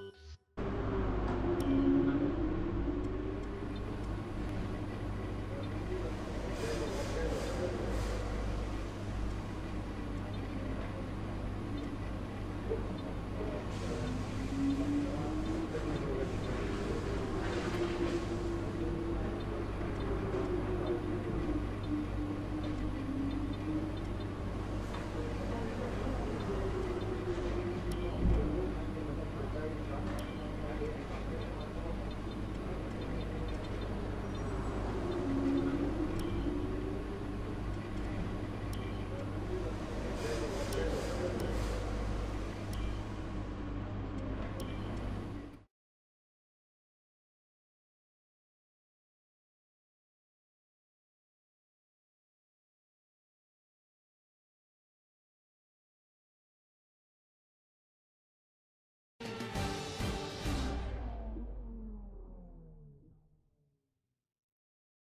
you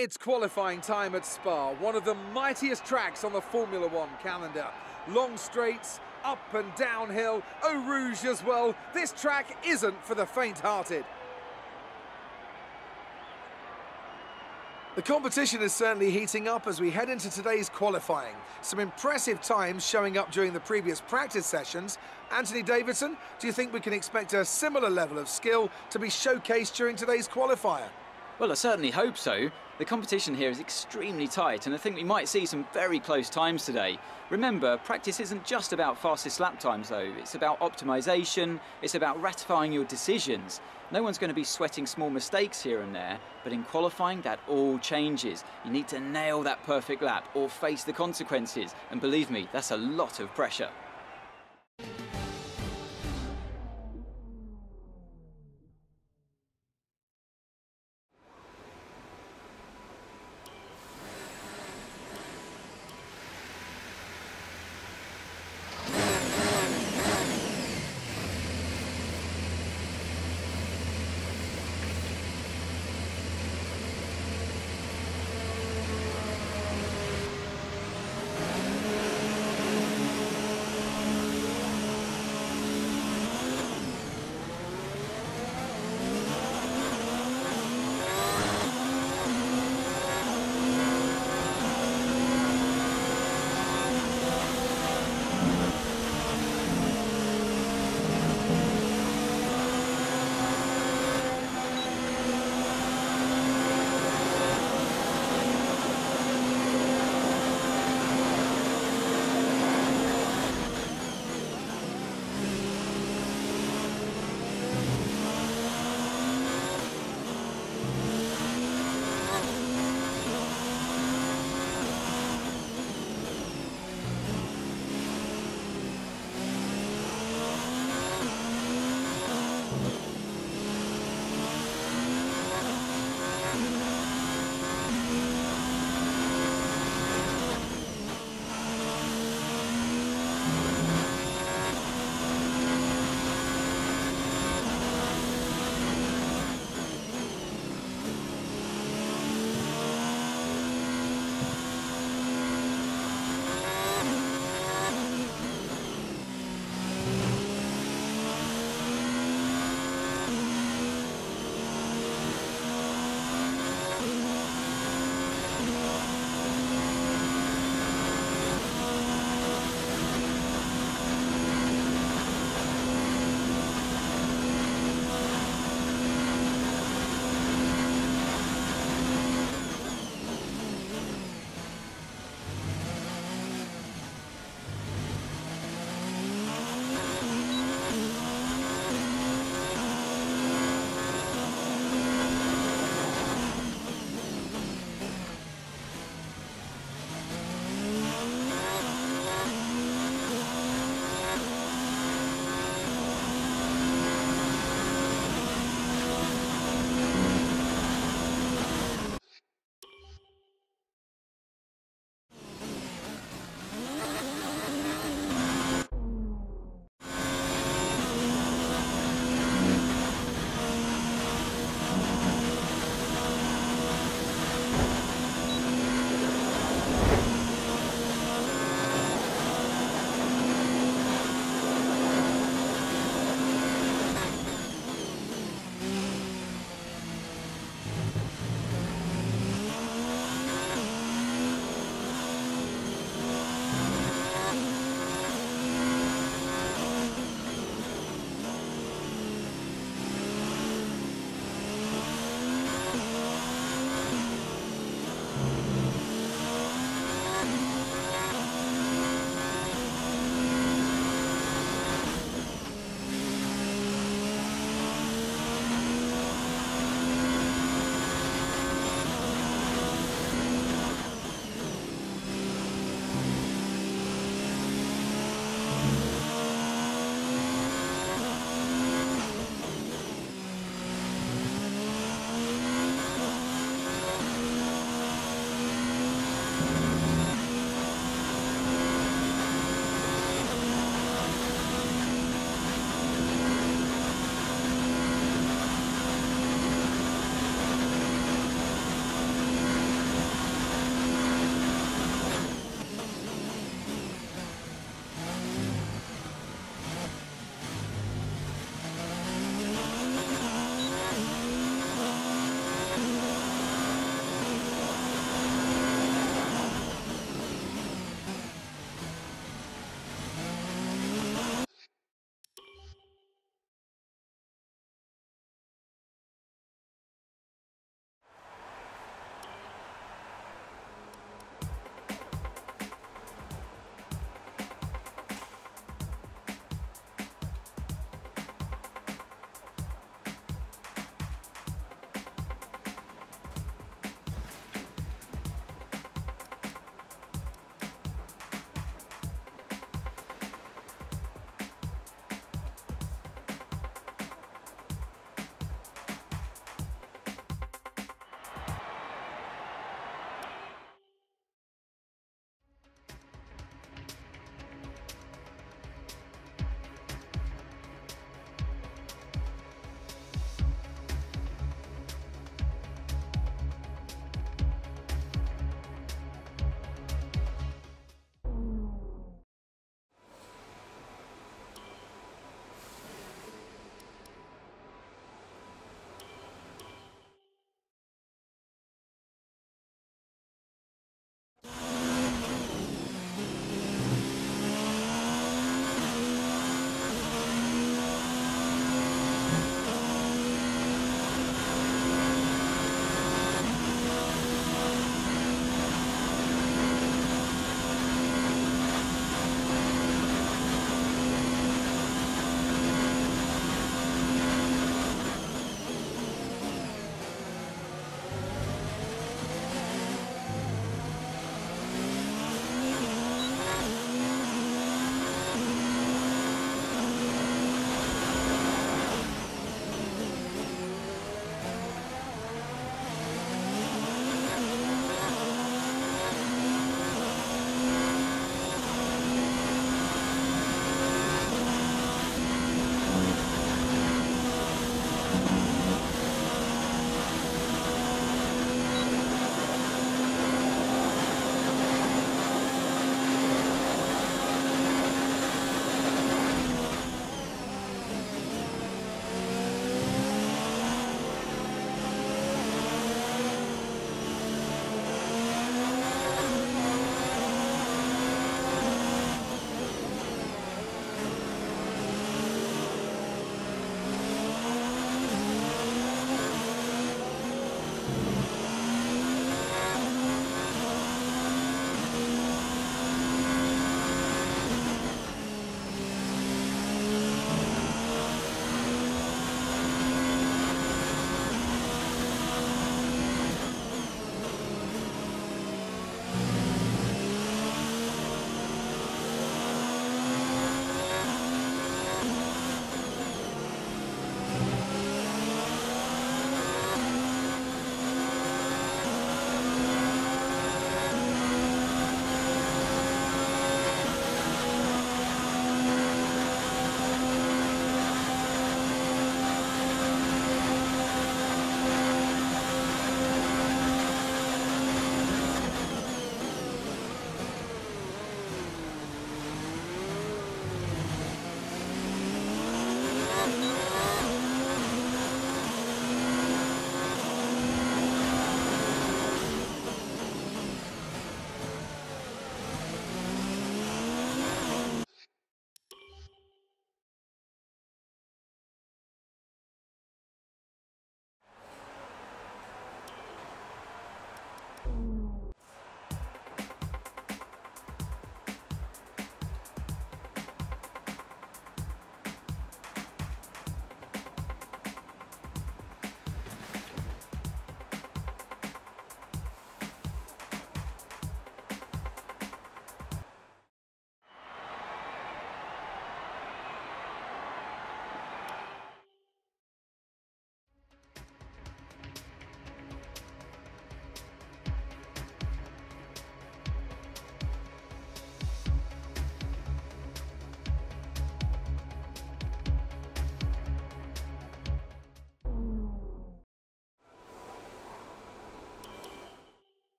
It's qualifying time at Spa, one of the mightiest tracks on the Formula One calendar. Long straights, up and downhill, Eau Rouge as well. This track isn't for the faint-hearted. The competition is certainly heating up as we head into today's qualifying. Some impressive times showing up during the previous practice sessions. Anthony Davidson, do you think we can expect a similar level of skill to be showcased during today's qualifier? Well, I certainly hope so. The competition here is extremely tight, and I think we might see some very close times today. Remember, practice isn't just about fastest lap times, though. It's about optimization, it's about ratifying your decisions. No one's going to be sweating small mistakes here and there, but in qualifying, that all changes. You need to nail that perfect lap or face the consequences, and believe me, that's a lot of pressure.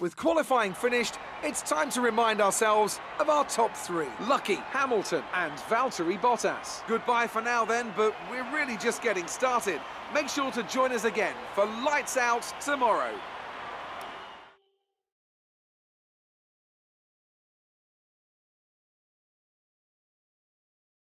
With qualifying finished, it's time to remind ourselves of our top three. Lucky, Hamilton and Valtteri Bottas. Goodbye for now then, but we're really just getting started. Make sure to join us again for Lights Out tomorrow.